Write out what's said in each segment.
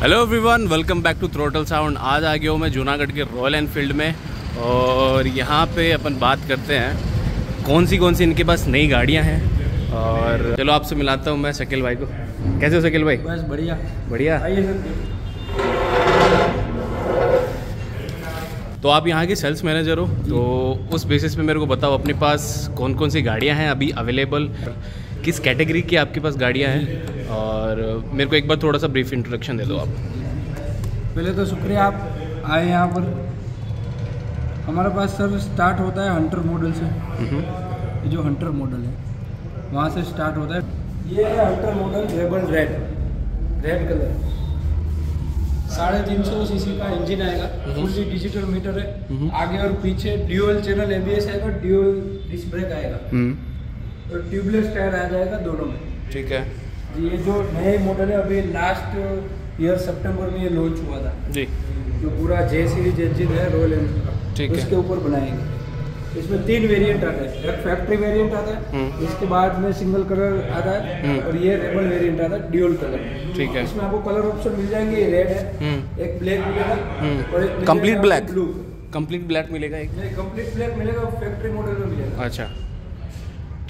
Hello everyone welcome back to throttle sound आज आ गया हूँ मैं जूनागढ़ के रॉयल एनफील्ड में और यहाँ पे अपन बात करते हैं कौन सी कौन सी इनके पास नई गाड़ियाँ हैं। और चलो आपसे मिलाता हूँ मैं शकील भाई को। कैसे हो शकील भाई? बस बढ़िया। बढ़िया। तो आप यहाँ के सेल्स मैनेजर हो तो उस बेसिस पे मेरे को बताओ अपने पास कौन कौन सी गाड़ियाँ हैं अभी अवेलेबल किस कैटेगरी की आपके पास गाड़ियाँ हैं? और मेरे को एक बार थोड़ा सा ब्रीफ इंट्रोडक्शन दे दो आप। पहले तो शुक्रिया आप आए यहाँ पर। हमारे पास सर स्टार्ट होता है हंटर मॉडल से। हम्म, ये जो हंटर मॉडल है वहाँ से स्टार्ट होता है। ये है Hunter model rebel red red colour साढ़े तीन सौ सीसी का इंजन आएगा। Fully digital meter hmm. है। आगे और पीछे ड्यूअल चैनल एबीएस आएगा ड्यूअल डिस्क ब्रेक आएगा। और ट्यूबलेस टायर आ जाएगा दोनों में। ठीक है। जी ये जो नए मॉडल है अभी लास्ट ईयर सितंबर में ये लॉन्च हुआ था। जी। जो पूरा जे सीरीज़ इंजन है रॉयल एनफील्ड का। ठीक है। उसके ऊपर बनाएँगे। इसमें तीन वेरिएंट आता है। एक फैक्ट्री वेरिएंट आता है हम्म। इसके बाद में सिंगल कलर आता है हम्म। और ये रेबल वेरिएंट आता है ड्यूल कलर ठीक है। इसमें आपको कलर ऑप्शन मिल जाएँगे रेड है। हम्म। एक ब्लैक मिलेगा। और एक Complete black? Blue complete black मिलेगा एक। नहीं कंप्लीट ब्लैक मिलेगा फैक्ट्री मॉडल में मिलेगा। अच्छा।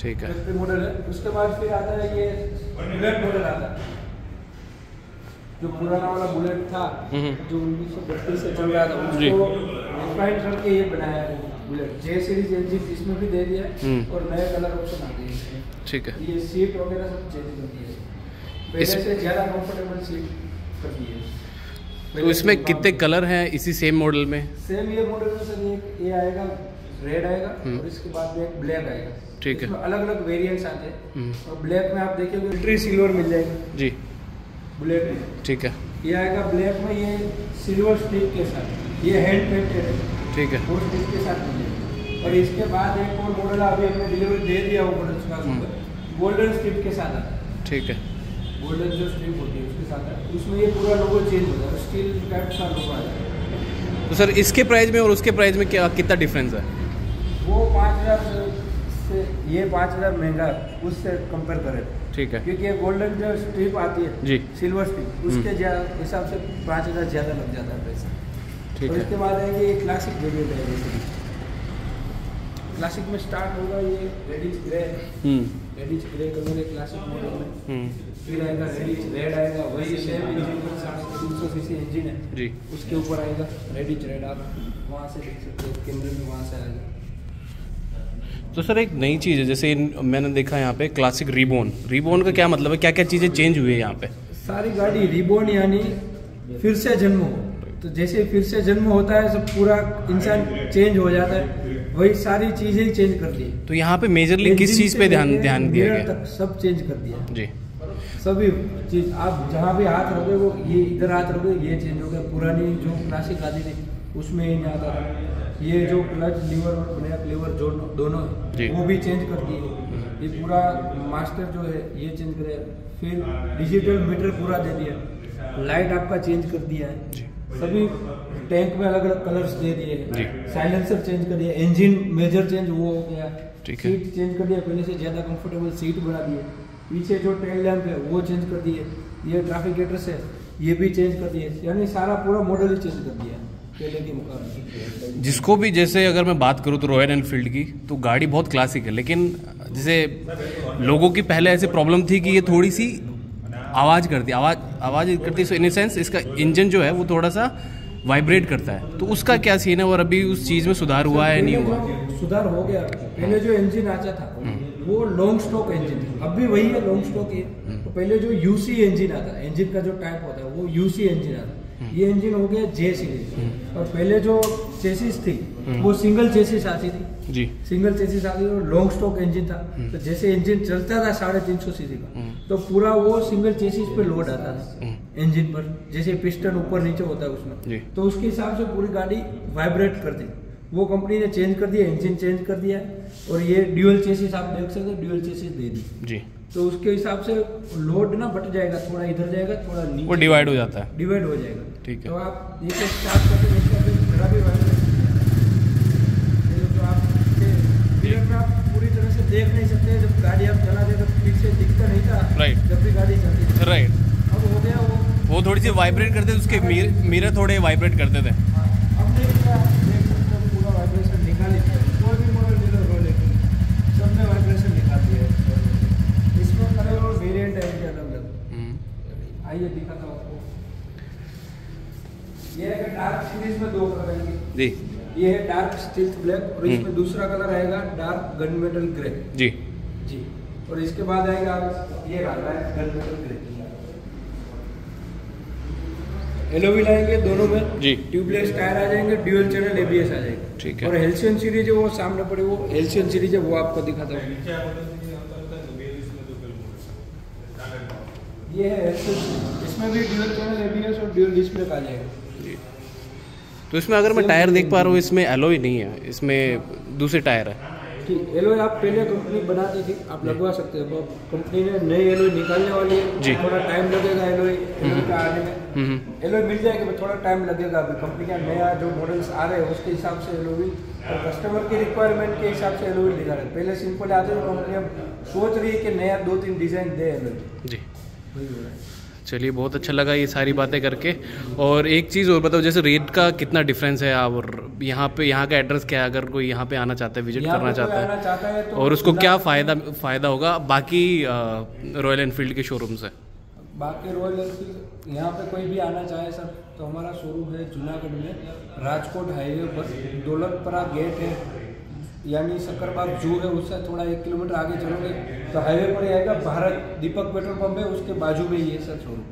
ठीक है। मॉडल है। उसके बाद फिर आता है ये बुलेट मॉडल आता है। जो पुराना वाला बुलेट था हम्म। जो उन्नीस सौ बत्तीस से चल रहा था। उसको रिफाइन करके ये बनाया है बुलेट जे सीरीज़ इंजन इसमें भी दे दिया हम्म। और नए कलर ऑप्शन आ गए हैं। ठीक है। ये सीट वगैरह सब चेंज कर दी है। पहले से ज़्यादा कंफर्टेबल सीट कर दी है। तो इसमें कितने कलर हैं इसी सेम मॉडल में? सेम ये मॉडल में सर एक ये आएगा रेड आएगा हम्म। और इसके बाद में एक ब्लैक आएगा। ठीक है। अलग अलग वेरिएंट्स आते हैं। हम्म, और ब्लैक में आप देखिए मिलिट्री सिल्वर मिल जाएगा। जी। बुलेट में। ठीक है। ये आएगा ब्लैक में ये सिल्वर स्टिक के साथ। ये हैंड पेंटेड है। ठीक है। और स्टिक के साथ मिलेगा। और इसके बाद एक और मॉडल अभी हमने डिलीवरी दे दिया वो मॉडल गोल्डन स्ट्रिप के साथ आता है। ठीक है। गोल्डन जो स्ट्रिप होती है उसके साथ है। उसमें ये पूरा लोगो चेंज होता है। स्टील टाइप का लोगो आ है। तो सर इसके प्राइस में और उसके प्राइस में क्या कितना डिफरेंस है? पाँच हज़ार से ये पाँच हज़ार महँगा उससे कंपेयर करें। ठीक है। क्योंकि ये गोल्डन जो स्ट्रिप आती है जी। सिल्वर स्ट्रिप हम्म। उसके हिसाब से पाँच हज़ार ज़्यादा लग जाता है पैसा। ठीक है। इसके बाद आएँगे ये क्लासिक वेरिएंट है जैसे क्लासिक में स्टार्ट होगा ये reddish grey reddish grey colour है क्लासिक मॉडल में। हम्म। फिर आएगा रेडिश रेड आएगा वही सेम इंजन का तीन सौ सी सी इंजन है। जी। उसके ऊपर आएगा रेडिश रेड आप वहाँ से देख सकते हो कैमरे में वहाँ से आएगा। तो सर एक नई चीज़ है जैसे मैंने देखा यहाँ पे क्लासिक रिबोन रिबोन का क्या मतलब है? क्या क्या चीज़ें चेंज हुई है यहाँ पे? सारी गाड़ी रिबोन यानी फिर से जन्म हो। तो जैसे फिर से जन्म होता है सब पूरा इंसान चेंज हो जाता है। वही सारी चीज़ें ही चेंज कर दी। तो यहाँ पे मेजरली किस चीज़ पे ध्यान ध्यान दिया गया? तक सब चेंज कर दिया। जी। सभी चीज़ आप जहाँ भी हाथ रखोगे वो ये इधर हाथ रखोगे ये चेंज हो गया। पुरानी जो क्लासिक आती थी उसमें ये नहीं आता था। ये जो क्लच लीवर और ब्रेक लीवर जो दोनों है वो भी चेंज कर दिए। ये पूरा मास्टर जो है ये चेंज करे। फिर डिजिटल मीटर पूरा दे दिया। लाइट आपका चेंज कर दिया है। सभी टैंक में अलग अलग कलर्स दे दिए। साइलेंसर चेंज कर दिया। इंजन मेजर चेंज वो हो गया। सीट चेंज कर दिया। पहले से ज़्यादा कंफर्टेबल सीट बना दिए। पीछे जो टेल लैंप है वो चेंज कर दिए। ये ट्रैफ़िक एड्रेस है ये भी चेंज कर दिए। यानी सारा पूरा मॉडल ही चेंज कर दिया। जिसको भी जैसे अगर मैं बात करूँ तो रॉयल एनफील्ड की तो गाड़ी बहुत क्लासिक है लेकिन जैसे लोगों की पहले ऐसी प्रॉब्लम थी कि ये थोड़ी सी आवाज़ करती आवाज़ आवाज़ करती सो इन सेंस इसका इंजन जो है वो थोड़ा सा वाइब्रेट करता है। तो उसका क्या सीन है और अभी उस चीज़ में सुधार हुआ है नहीं हुआ? सुधार हो गया। पहले जो इंजन आता था वो लॉन्ग स्टॉक इंजन था। अब भी वही है लॉन्ग स्टॉक ही तो पहले जो यूसी इंजन आता है इंजन का जो टाइप होता है वो यूसी इंजन आता है ये इंजन हो गया जे सीरीज़ और पहले जो चेसिस थी वो सिंगल चेसिस आती थी। जी। सिंगल चेसिस आती थी और लॉन्ग स्टॉक इंजन था। तो जैसे इंजन चलता था साढ़े तीन सौ सीसी का तो पूरा वो सिंगल चेसिस पे लोड आता था इंजन पर। जैसे पिस्टन ऊपर नीचे होता है उसमें। तो उसके हिसाब से पूरी गाड़ी वाइब्रेट करती। वो कंपनी ने चेंज कर दिया इंजन चेंज कर दिया और ये ड्यूअल चेसिस आप देख सकते हो ड्यूअल चेसिस दे दी। जी। तो उसके हिसाब से लोड ना बट जाएगा थोड़ा इधर जाएगा थोड़ा नीचे वो डिवाइड हो जाता है। डिवाइड हो जाएगा। ठीक है। तो आप ये स्टार्ट करते देखते हैं जरा भी जो आप मिरर में आप पूरी तरह से देख नहीं सकते जब गाड़ी आप चला रहे तो पीछे दिखता नहीं था Right. जब भी गाड़ी चलती थी। राइट अब हो गया वो। वो थोड़ी सी वाइब्रेट करते थे उसके मिरर थोड़े वाइब्रेट करते थे अब देख रहे हैं आप, देख सकते हो पूरा वाइब्रेशन निकाल ही दिया है। कोई भी मॉडल ले लो रो लेकिन सब में वाइब्रेशन निकाल दिया है इसमें कलर और वेरिएंट है इनके अलग अलग हम्म, आइए दिखाता हूँ आपको ये है डार्क सीरीज़ में दो कलर आएँगे जी। ये है डार्क स्टिल्थ ब्लैक और इसमें दूसरा कलर आएगा डार्क गन मेटल ग्रे जी। जी। और इसके बाद आएगा ये है गन मेटल ग्रे एलोवी लाएँगे दोनों में। जी। ट्यूबलेस टायर आ जाएँगे ड्यूअल चैनल एबीएस आ जाएगा। ठीक है। और हेल्सियन सीरीज़ वो सामने पड़े वो हेल्सियन सीरीज़ है वो आपको दिखाता हूँ। ये है इसमें भी ड्यूअल चैनल एबीएस और ड्यूअल डिस्प्ले आ जाएगा। जी तो इसमें अगर मैं टायर देख पा रहा हूँ इसमें एलोई नहीं है इसमें दूसरे टायर है। एलोई आप पहले कंपनी बनाती थी आप लगवा सकते हो कंपनी ने नई एलोई निकालने वाली है जी। थोड़ा टाइम लगेगा एलोई एलोई का आने में। हम्म, एलोई मिल जाएगी थोड़ा टाइम लगेगा अभी। कंपनी का नया जो मॉडल्स आ रहे हैं उसके हिसाब से एलोई और कस्टमर की रिक्वायरमेंट के हिसाब से एलोई दिखा रहे हैं। पहले सिंपल आते कंपनी अब सोच रही है कि नया दो तीन डिज़ाइन दे एलोई जी चलिए बहुत अच्छा लगा ये सारी बातें करके। और एक चीज़ और बताओ जैसे रेट का कितना डिफरेंस है और यहाँ पे यहाँ का एड्रेस क्या है? अगर कोई यहाँ पे आना चाहता है विज़िट करना चाहता है। चाहता है तो और उसको क्या फ़ायदा फ़ायदा होगा? बाकी रॉयल एनफील्ड के शोरूम से। बाकी रॉयल एनफील्ड यहाँ पे कोई भी आना चाहे सर तो हमारा शोरूम है जूनागढ़ में राजकोट हाईवे पर। दौलतपरा गेट है। यानी सक्करबाग जू है उससे थोड़ा एक किलोमीटर आगे चलोगे तो हाईवे पर ही आएगा भारत दीपक पेट्रोल पंप है उसके बाजू में ही है सर शोरूम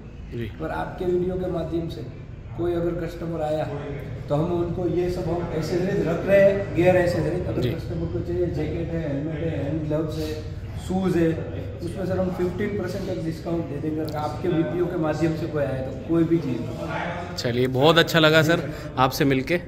पर आपके वीडियो के माध्यम से कोई अगर कस्टमर आया तो हम उनको ये सब हम एसेसरीज रख रहे हैं गियर एसेसरीज अगर कस्टमर को चाहिए जैकेट है हेलमेट है हैंड ग्लव्स है शूज़ है उसमें सर हम 15 परसेंट तक डिस्काउंट दे देंगे। अगर आपके वीडियो के माध्यम से कोई आए तो कोई भी चीज़। चलिए बहुत अच्छा लगा सर आपसे मिलके।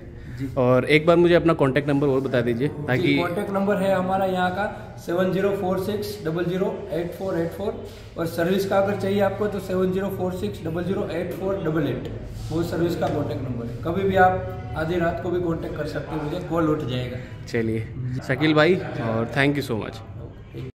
और एक बार मुझे अपना कॉन्टैक्ट नंबर और बता दीजिए ताकि कॉन्टैक्ट नंबर है हमारा यहाँ का seven zero four six double zero eight four eight four और सर्विस का अगर चाहिए आपको तो seven zero four six double zero eight four double eight वो सर्विस का कॉन्टैक्ट नंबर है। कभी भी आप आधी रात को भी कॉन्टैक्ट कर सकते हो मुझे कॉल उठ जाएगा। चलिए शकील भाई और थैंक यू सो मच